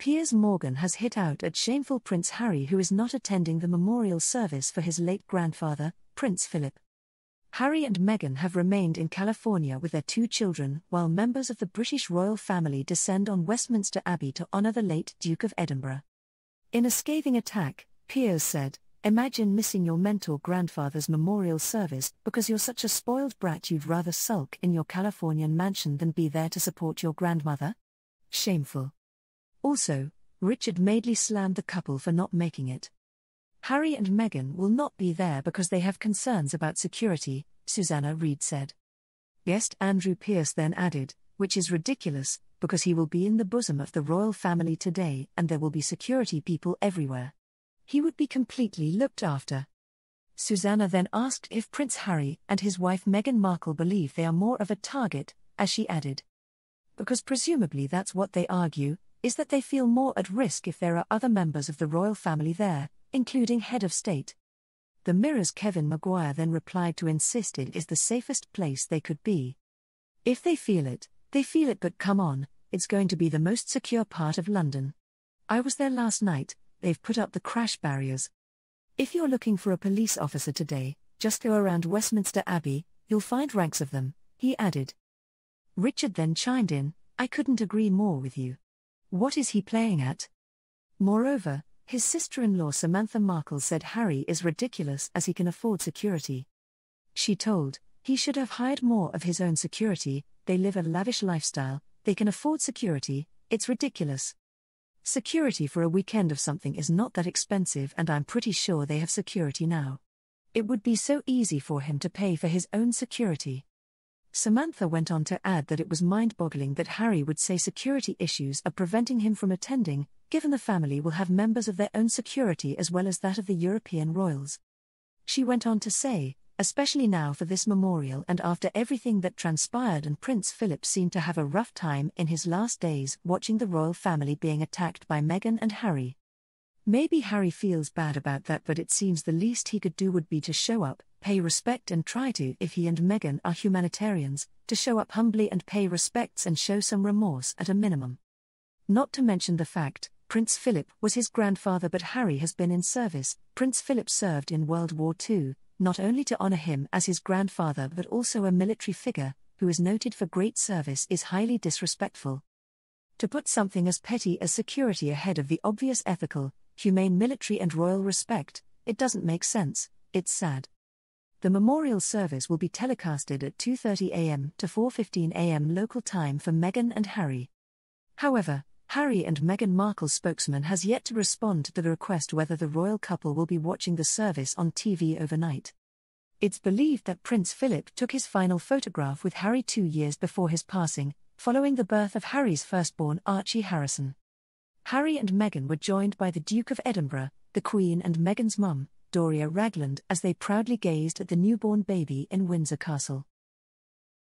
Piers Morgan has hit out at shameful Prince Harry, who is not attending the memorial service for his late grandfather, Prince Philip. Harry and Meghan have remained in California with their two children, while members of the British royal family descend on Westminster Abbey to honour the late Duke of Edinburgh. In a scathing attack, Piers said, Imagine missing your mentor grandfather's memorial service because you're such a spoiled brat you'd rather sulk in your Californian mansion than be there to support your grandmother? Shameful. Also, Richard Madeley slammed the couple for not making it. Harry and Meghan will not be there because they have concerns about security, Susanna Reid said. Guest Andrew Pierce then added, which is ridiculous, because he will be in the bosom of the royal family today and there will be security people everywhere. He would be completely looked after. Susanna then asked if Prince Harry and his wife Meghan Markle believe they are more of a target, as she added. Because presumably that's what they argue, is that they feel more at risk if there are other members of the royal family there, including head of state. The Mirror's Kevin Maguire then replied to insist it is the safest place they could be. If they feel it, they feel it, but come on, it's going to be the most secure part of London. I was there last night, they've put up the crash barriers. If you're looking for a police officer today, just go around Westminster Abbey, you'll find ranks of them, he added. Richard then chimed in, I couldn't agree more with you. What is he playing at? Moreover, his sister in law Samantha Markle said Harry is ridiculous as he can afford security. She told, he should have hired more of his own security, they live a lavish lifestyle, they can afford security, it's ridiculous. Security for a weekend of something is not that expensive, and I'm pretty sure they have security now. It would be so easy for him to pay for his own security. Samantha went on to add that it was mind boggling that Harry would say security issues are preventing him from attending, given the family will have members of their own security as well as that of the European royals. She went on to say, especially now for this memorial and after everything that transpired, and Prince Philip seemed to have a rough time in his last days watching the royal family being attacked by Meghan and Harry. Maybe Harry feels bad about that, but it seems the least he could do would be to show up, pay respect, and try to, if he and Meghan are humanitarians, to show up humbly and pay respects and show some remorse at a minimum. Not to mention the fact, Prince Philip was his grandfather, but Harry has been in service. Prince Philip served in World War II, not only to honor him as his grandfather but also a military figure, who is noted for great service, is highly disrespectful. To put something as petty as security ahead of the obvious ethical, humane military and royal respect, it doesn't make sense, it's sad. The memorial service will be telecasted at 2:30 a.m. to 4:15 a.m. local time for Meghan and Harry. However, Harry and Meghan Markle's spokesman has yet to respond to the request whether the royal couple will be watching the service on TV overnight. It's believed that Prince Philip took his final photograph with Harry 2 years before his passing, following the birth of Harry's firstborn Archie Harrison. Harry and Meghan were joined by the Duke of Edinburgh, the Queen, and Meghan's mum, Doria Ragland, as they proudly gazed at the newborn baby in Windsor Castle.